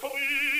se